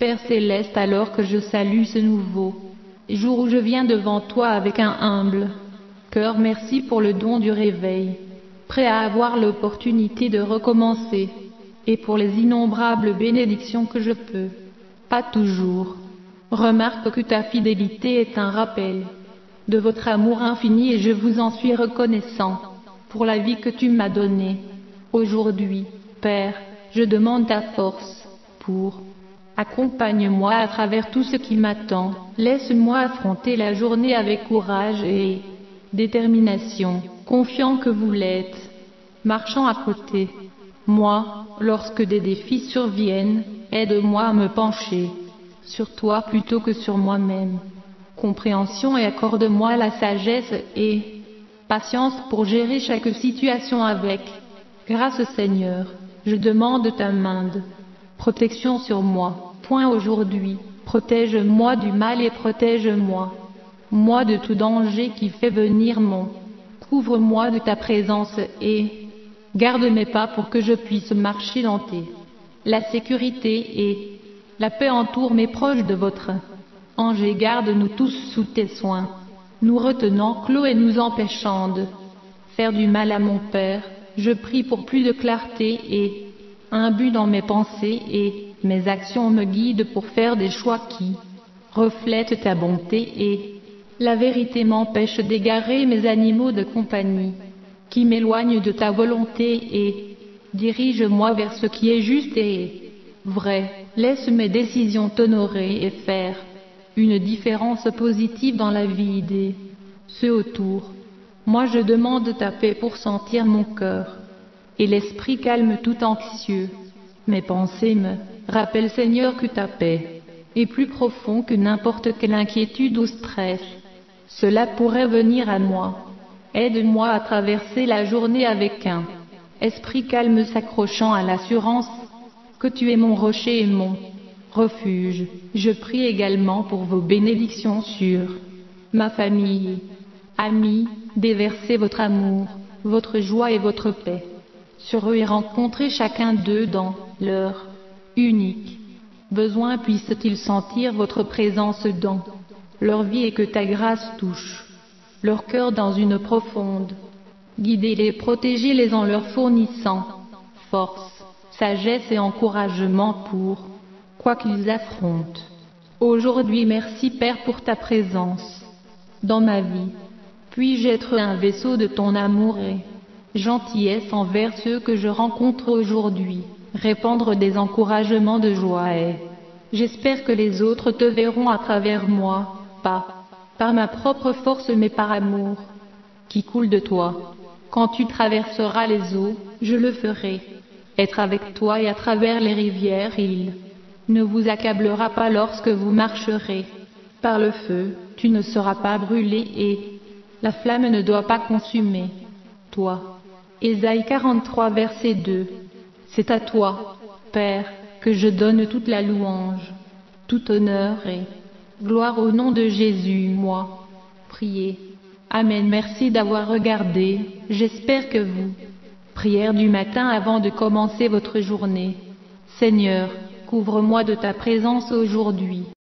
Père céleste, alors que je salue ce nouveau jour où je viens devant toi avec un humble cœur, merci pour le don du réveil, prêt à avoir l'opportunité de recommencer, et pour les innombrables bénédictions que je peux. Pas toujours. Remarque que ta fidélité est un rappel de votre amour infini et je vous en suis reconnaissant pour la vie que tu m'as donnée. Aujourd'hui, Père, je demande ta force pour accompagne-moi à travers tout ce qui m'attend. Laisse-moi affronter la journée avec courage et détermination, confiant que vous l'êtes, marchant à côté. Moi, lorsque des défis surviennent, aide-moi à me pencher sur toi plutôt que sur moi-même. Compréhension et accorde-moi la sagesse et patience pour gérer chaque situation avec. Grâce Seigneur, je demande ta main de protection sur moi. Aujourd'hui. Protège-moi du mal et protège-moi. Moi de tout danger qui fait venir mon. Couvre-moi de ta présence et garde mes pas pour que je puisse marcher dans tes. La sécurité et la paix entoure mes proches de votre ange garde-nous tous sous tes soins, nous retenant clos et nous empêchant de faire du mal à mon Père. Je prie pour plus de clarté et un but dans mes pensées et mes actions me guident pour faire des choix qui reflètent ta bonté et la vérité m'empêche d'égarer mes animaux de compagnie, qui m'éloignent de ta volonté et dirige-moi vers ce qui est juste et vrai. Laisse mes décisions t'honorer et faire une différence positive dans la vie des ceux autour. Moi je demande ta paix pour sentir mon cœur et l'esprit calme tout anxieux. Mes pensées me rappellent Seigneur que ta paix est plus profond que n'importe quelle inquiétude ou stress. Cela pourrait venir à moi. Aide-moi à traverser la journée avec un esprit calme s'accrochant à l'assurance que tu es mon rocher et mon refuge. Je prie également pour vos bénédictions sur ma famille, amis, déversez votre amour, votre joie et votre paix sur eux et rencontrer chacun d'eux dans leur unique besoin puissent-ils sentir votre présence dans leur vie et que ta grâce touche leur cœur dans une profonde. Guidez-les, protégez-les en leur fournissant force, sagesse et encouragement pour quoi qu'ils affrontent. Aujourd'hui, merci Père pour ta présence dans ma vie. Puis-je être un vaisseau de ton amour et gentillesse envers ceux que je rencontre aujourd'hui, répandre des encouragements de joie et j'espère que les autres te verront à travers moi, pas par ma propre force mais par amour, qui coule de toi. Quand tu traverseras les eaux, je le ferai. Être avec toi et à travers les rivières, il ne vous accablera pas lorsque vous marcherez. Par le feu, tu ne seras pas brûlé et la flamme ne doit pas consumer. Toi, Ésaïe 43, verset 2. C'est à toi, Père, que je donne toute la louange, tout honneur et gloire au nom de Jésus, moi. Priez. Amen. Merci d'avoir regardé. J'espère que vous. Prière du matin avant de commencer votre journée. Seigneur, couvre-moi de ta présence aujourd'hui.